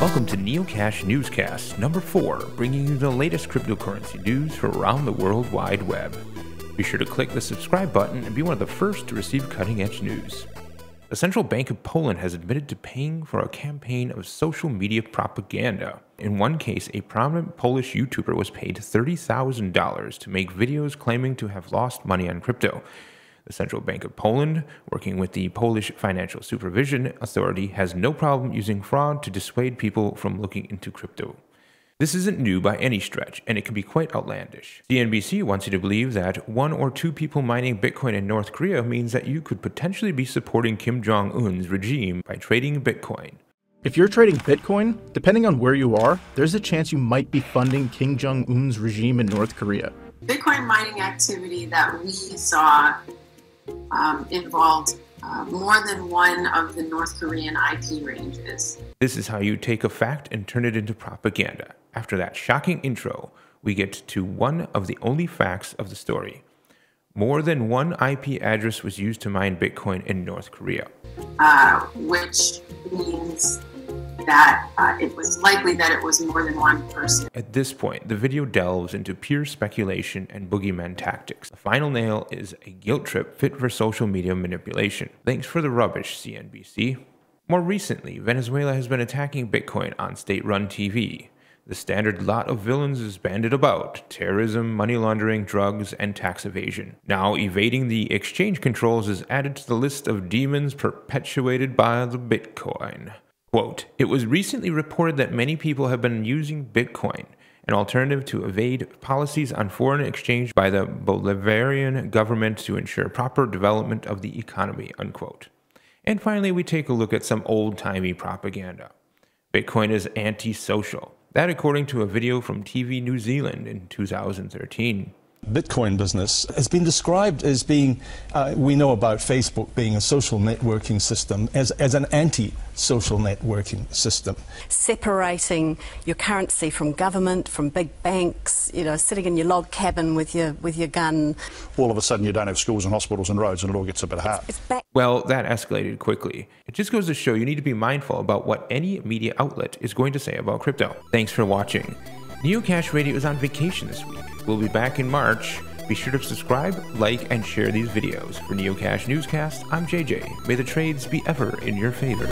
Welcome to Neocash Newscast number 4, bringing you the latest cryptocurrency news for around the World Wide Web. Be sure to click the subscribe button and be one of the first to receive cutting edge news. The Central Bank of Poland has admitted to paying for a campaign of social media propaganda. In one case, a prominent Polish YouTuber was paid $30,000 to make videos claiming to have lost money on crypto. The Central Bank of Poland, working with the Polish Financial Supervision Authority, has no problem using fraud to dissuade people from looking into crypto. This isn't new by any stretch, and it can be quite outlandish. CNBC wants you to believe that one or two people mining Bitcoin in North Korea means that you could potentially be supporting Kim Jong un's regime by trading Bitcoin. If you're trading Bitcoin, depending on where you are, there's a chance you might be funding Kim Jong un's regime in North Korea. Bitcoin mining activity that we saw um, involved uh, more than one of the North Korean IP ranges. This is how you take a fact and turn it into propaganda. After that shocking intro, we get to one of the only facts of the story. More than one IP address was used to mine Bitcoin in North Korea. Uh, which means that uh, it was likely that it was more than one person. At this point, the video delves into pure speculation and boogeyman tactics. The final nail is a guilt trip fit for social media manipulation. Thanks for the rubbish, CNBC. More recently, Venezuela has been attacking Bitcoin on state run TV. The standard lot of villains is banded about terrorism, money laundering, drugs, and tax evasion. Now, evading the exchange controls is added to the list of demons perpetuated by the Bitcoin. Quote, it was recently reported that many people have been using Bitcoin, an alternative to evade policies on foreign exchange by the Bolivarian government to ensure proper development of the economy, unquote. And finally, we take a look at some old timey propaganda. Bitcoin is antisocial. That, according to a video from TV New Zealand in 2013. Bitcoin business has been described as being, uh, we know about Facebook being a social networking system, as, as an anti social networking system. Separating your currency from government, from big banks, you know, sitting in your log cabin with your, with your gun. All of a sudden, you don't have schools and hospitals and roads, and it all gets a bit hard. It's back. Well, that escalated quickly. It just goes to show you need to be mindful about what any media outlet is going to say about crypto. Thanks for watching. Neocash Radio is on vacation this week. We'll be back in March. Be sure to subscribe, like, and share these videos. For Neocash Newscast, I'm JJ. May the trades be ever in your favor.